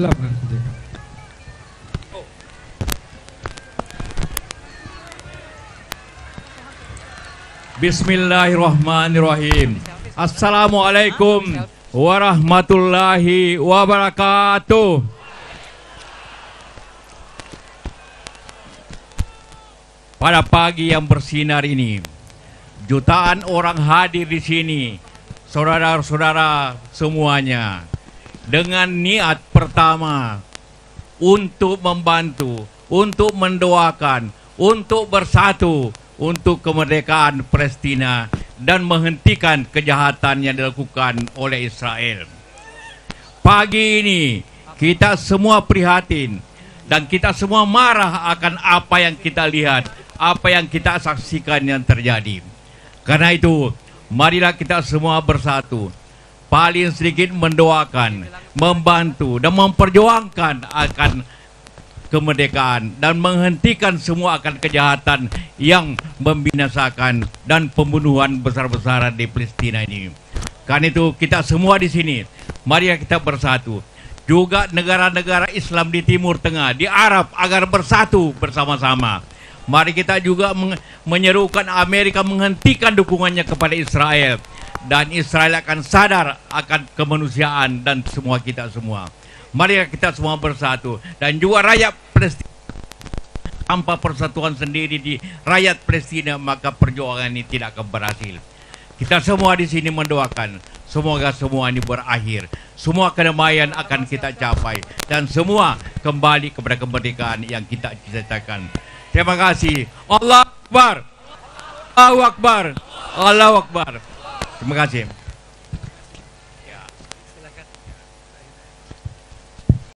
Silakan. Bismillahirrahmanirrahim. Assalamualaikum warahmatullahi wabarakatuh. Pada pagi yang bersinar ini, jutaan orang hadir di sini, saudara-saudara semuanya, dengan niat pertama untuk membantu, untuk mendoakan, untuk bersatu, untuk kemerdekaan Palestina dan menghentikan kejahatan yang dilakukan oleh Israel. Pagi ini kita semua prihatin dan kita semua marah akan apa yang kita lihat, apa yang kita saksikan yang terjadi. Karena itu, marilah kita semua bersatu. Paling sedikit mendoakan, membantu dan memperjuangkan akan kemerdekaan dan menghentikan semua akan kejahatan yang membinasakan dan pembunuhan besar-besaran di Palestina ini. Karena itu kita semua di sini, mari kita bersatu. Juga negara-negara Islam di Timur Tengah, di Arab agar bersatu bersama-sama. Mari kita juga menyerukan Amerika menghentikan dukungannya kepada Israel dan Israel akan sadar akan kemanusiaan dan semua kita semua. Mari kita semua bersatu dan juga rakyat Palestina tanpa persatuan sendiri di rakyat Palestina maka perjuangan ini tidak akan berhasil. Kita semua di sini mendoakan semoga semua ini berakhir. Semua kedamaian akan kita capai dan semua kembali kepada kemerdekaan yang kita cita-citakan. Terima kasih. Allah Akbar. Allahu Akbar. Allahu Akbar. 怎么干？姐。